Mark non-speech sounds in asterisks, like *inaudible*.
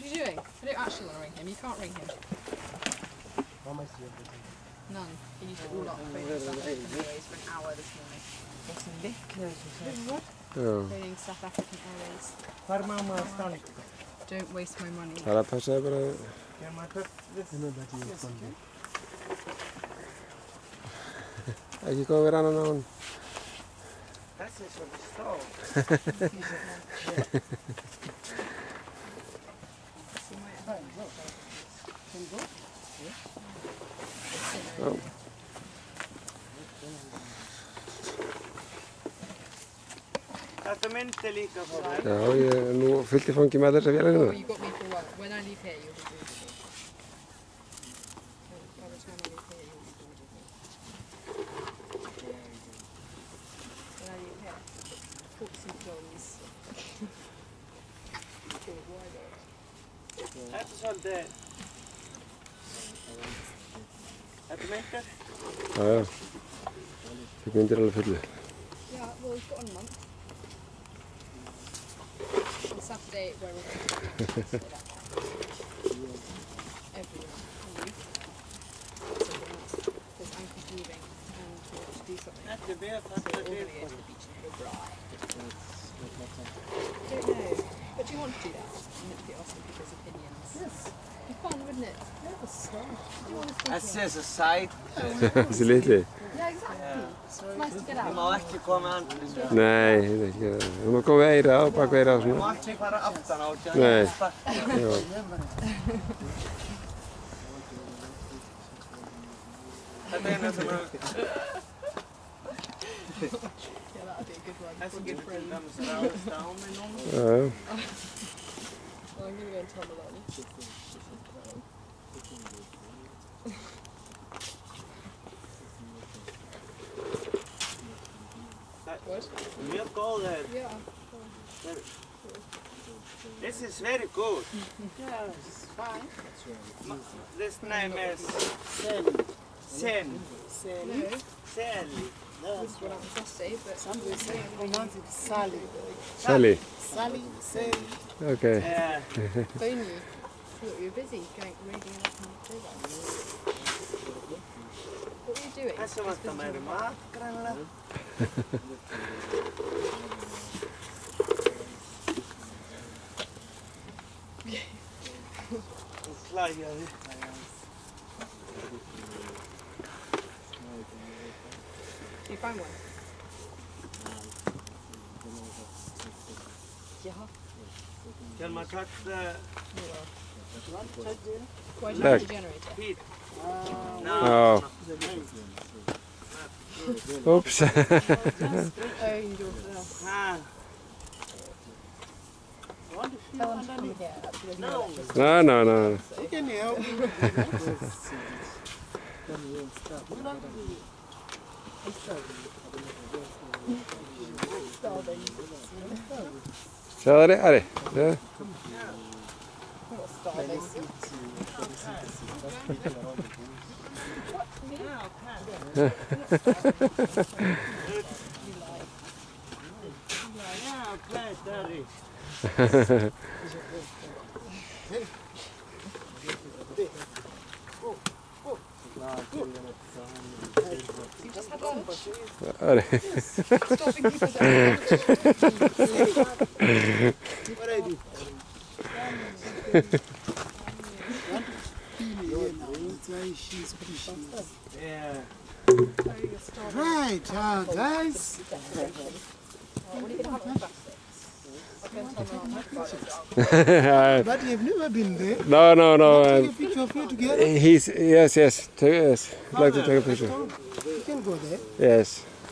What are you doing? I don't actually want to ring him. You can't ring him. How much do you have? None. He used it all up phoning South African Airways for an hour this morning. Já, Phoning South African Airways. Hvar má? Don't waste my money. það að passa þig bara Can I put this? No, that you stand. ekki góð að vera annan á. That's it for the stove. Þetta myndi líka for þér. Já, ég er nú fullt í fangi með þessa Oh, That's not dead. Þetta myndir? Já, Ja. Heeft myndir alveg al Já, Ja, we onnan. On Saturday we're we. week. Because Anchor's leaving and we have to do something. That's the beer That's the best. And have a braai. I don't know. But do you want to do that? And if you ask people's opinions. Yes. Be fun, wouldn't it? Yeah, it's fun. Do you want to speak This to is a side. Þessi? Yeah, exactly. It's nice to get out. má ekki koma andlið. Nei, ég veit ekki. Þú má koma eira á, bak eira á Ég svona. má ekki fara aftan á þetta. Nei. Sparka. Já. Þetta er eina sem að... Yeah, that'd be a good one. Þessi for your getur til friend. dæmis ráðist á mig núna. Já, já. Well, I'm going to go and tell Milani. What? Mjög góður. Yeah. This is very good. *laughs* Yes, fine. This name is Sally. Sen. No, Sally. this is what I was going to say, but Some will say pronounce it Sally. Sally. Sally, Sally. Ok. Eh, phone you. Thought you were busy going reading up on October. What were you doing? Þessi vantar meiri mat, greinlega. Hún klæjaði. Did you find one? Yeah. Can man touch the Why did you Look. have heat? Uh, No. Oh. Oops. You do it Ah, what if you Tell them to come underneath? here. Actually, there's no No. No, no, no. You can help. *laughs* Stare, are. Da. Yeah, play, daddy. To tell my aunt. But you've never been there. *laughs* no, no, no. Take a picture of you together. he's, yes, yes. Yes. I'd like to take a picture. You can go there. Yes.